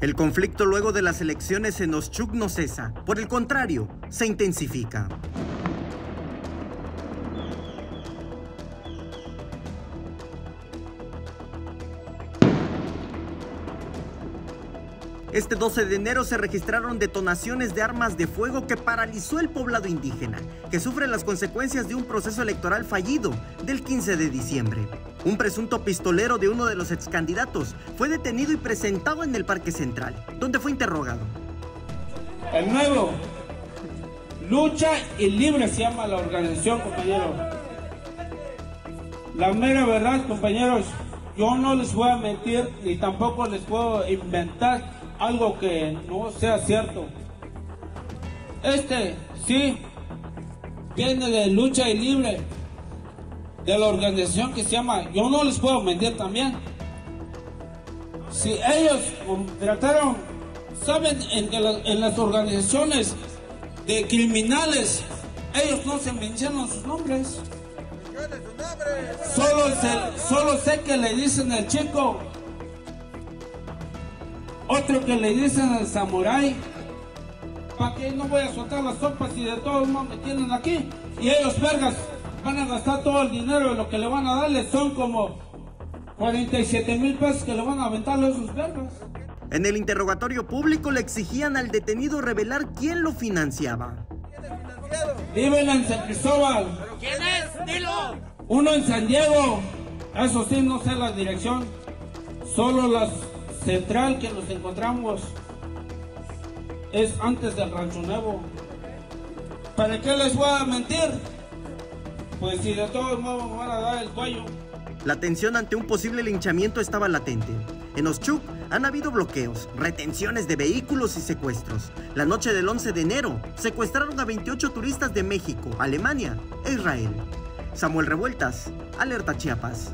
El conflicto luego de las elecciones en Oschuk no cesa, por el contrario, se intensifica. Este 12 de enero se registraron detonaciones de armas de fuego que paralizó el poblado indígena, que sufre las consecuencias de un proceso electoral fallido del 15 de diciembre. Un presunto pistolero de uno de los ex candidatos fue detenido y presentado en el Parque Central, donde fue interrogado. El nuevo Lucha y Libre se llama la organización, compañeros. La mera verdad, compañeros, yo no les voy a mentir ni tampoco les puedo inventar algo que no sea cierto. Este, sí, viene de lucha y libre, de la organización que se llama, yo no les puedo mentir también. Si ellos trataron, saben en en las organizaciones de criminales, ellos no se mencionan sus nombres. Solo, solo sé que le dicen al chico otro que le dicen al samurái, ¿para qué no voy a soltar las sopas y de todos modos me tienen aquí? Y ellos, vergas, van a gastar todo el dinero de lo que le van a darle, son como 47 mil pesos que le van a aventar a esos vergas. En el interrogatorio público le exigían al detenido revelar quién lo financiaba. Viven en San Cristóbal. ¿Quién es? Dilo. Uno en San Diego. Eso sí, no sé la dirección. Solo las central que nos encontramos es antes del Rancho Nuevo. ¿Para qué les voy a mentir? Pues si de todos modos me van a dar el cuello. La tensión ante un posible linchamiento estaba latente. En Oschuk han habido bloqueos, retenciones de vehículos y secuestros. La noche del 11 de enero secuestraron a 28 turistas de México, Alemania e Israel. Samuel Revueltas, Alerta Chiapas.